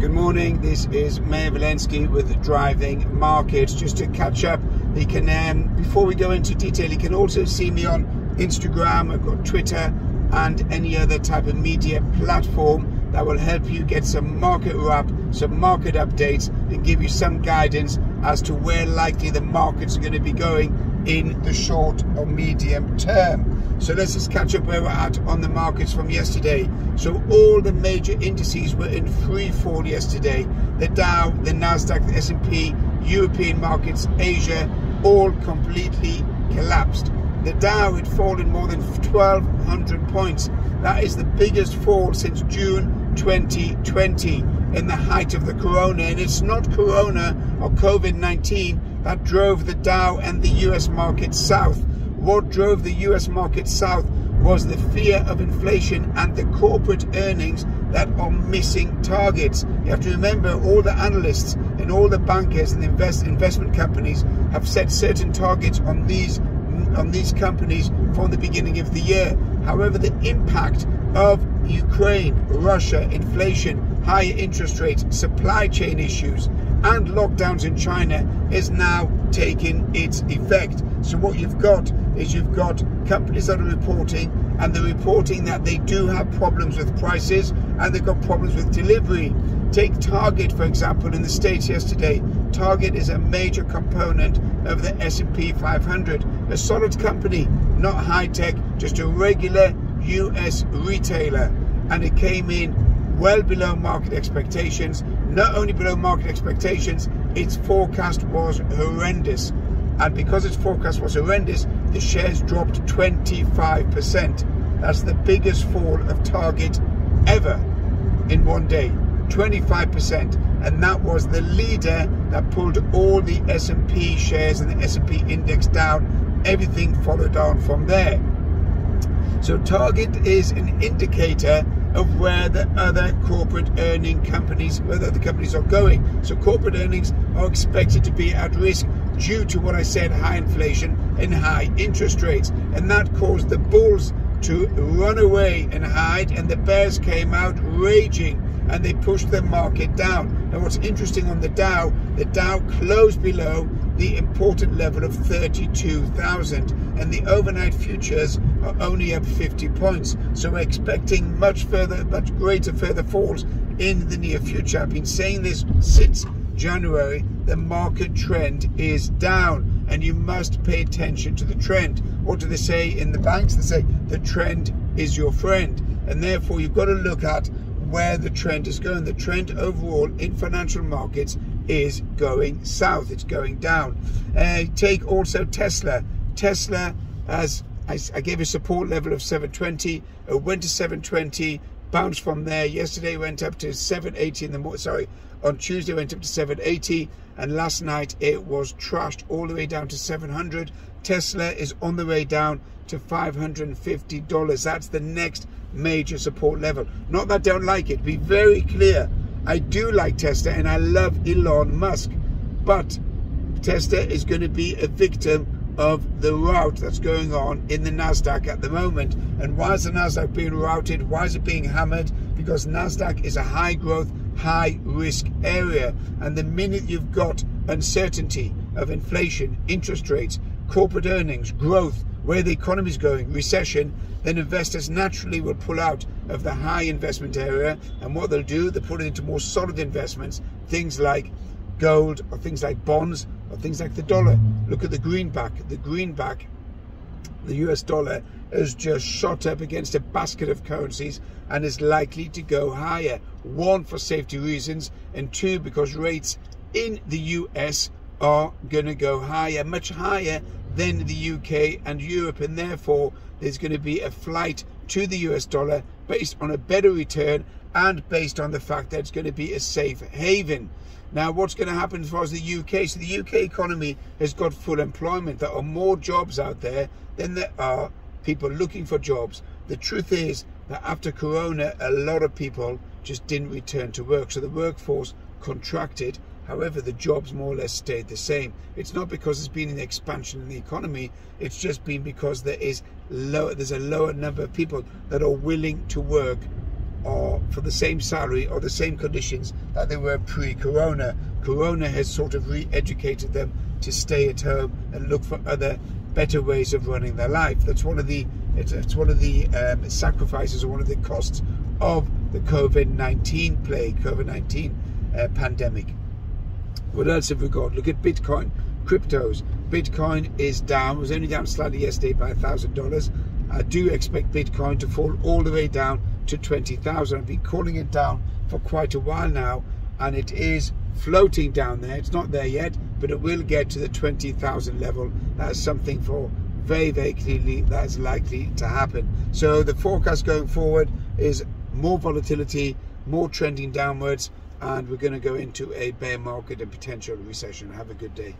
Good morning. This is Meir Velenski with Driving Markets. Just to catch up, you can um, before we go into detail, you can also see me on Instagram. I've got Twitter and any other type of media platform that will help you get some market wrap, some market updates, and give you some guidance as to where likely the markets are going to be going in the short or medium term. So let's just catch up where we're at on the markets from yesterday. So all the major indices were in free fall yesterday. The Dow, the Nasdaq, the S&P, European markets, Asia, all completely collapsed. The Dow had fallen more than 1,200 points. That is the biggest fall since June 2020 in the height of the corona. And it's not corona or COVID-19 that drove the Dow and the US market south. What drove the US market south was the fear of inflation and the corporate earnings that are missing targets. You have to remember all the analysts and all the bankers and invest, investment companies have set certain targets on these on these companies from the beginning of the year. However, the impact of Ukraine, Russia, inflation, higher interest rates, supply chain issues, and lockdowns in China is now taking its effect. So what you've got is you've got companies that are reporting and they're reporting that they do have problems with prices and they've got problems with delivery. Take Target, for example, in the States yesterday. Target is a major component of the S&P 500. A solid company, not high-tech, just a regular US retailer. And it came in well below market expectations. Not only below market expectations, its forecast was horrendous. And because its forecast was horrendous, the shares dropped 25%. That's the biggest fall of Target ever in one day. 25% and that was the leader that pulled all the S&P shares and the S&P index down everything followed on from there so target is an indicator of where the other corporate earning companies where the other companies are going so corporate earnings are expected to be at risk due to what I said high inflation and high interest rates and that caused the bulls to run away and hide and the bears came out raging and they pushed the market down. Now what's interesting on the Dow, the Dow closed below the important level of 32,000 and the overnight futures are only up 50 points. So we're expecting much further, much greater further falls in the near future. I've been saying this since January, the market trend is down and you must pay attention to the trend. What do they say in the banks? They say the trend is your friend. And therefore, you've got to look at where the trend is going. The trend overall in financial markets is going south. It's going down. Uh, take also Tesla. Tesla has, I, I gave a support level of 720. It went to 720 bounced from there. Yesterday went up to 780 in the morning. Sorry, on Tuesday went up to 780, and last night it was trashed all the way down to 700. Tesla is on the way down to $550. That's the next major support level. Not that I don't like it. Be very clear. I do like Tesla and I love Elon Musk, but Tesla is going to be a victim of the rout that's going on in the Nasdaq at the moment. And why is the Nasdaq being routed? Why is it being hammered? Because Nasdaq is a high growth, high risk area. And the minute you've got uncertainty of inflation, interest rates, corporate earnings, growth, where the economy is going, recession, then investors naturally will pull out of the high investment area. And what they'll do, they'll put it into more solid investments, things like gold or things like bonds or things like the dollar. Look at the greenback. The greenback, the US dollar, has just shot up against a basket of currencies and is likely to go higher. One, for safety reasons, and two, because rates in the US are going to go higher, much higher than the UK and Europe, and therefore there's going to be a flight to the US dollar based on a better return and based on the fact that it's going to be a safe haven. Now, what's going to happen as far as the UK? So the UK economy has got full employment. There are more jobs out there than there are people looking for jobs. The truth is that after Corona, a lot of people just didn't return to work. So the workforce contracted. However, the jobs more or less stayed the same. It's not because there's been an expansion in the economy. It's just been because there is there's a lower number of people that are willing to work are for the same salary or the same conditions that they were pre-corona. Corona has sort of re-educated them to stay at home and look for other better ways of running their life. That's one of the it's one of the um, sacrifices or one of the costs of the COVID-19 plague, COVID-19 uh, pandemic. What else have we got? Look at Bitcoin, cryptos. Bitcoin is down. It was only down slightly yesterday by a thousand dollars. I do expect Bitcoin to fall all the way down to 20,000. I've been calling it down for quite a while now, and it is floating down there. It's not there yet, but it will get to the 20,000 level. That's something for very, very clearly that's likely to happen. So the forecast going forward is more volatility, more trending downwards, and we're going to go into a bear market and potential recession. Have a good day.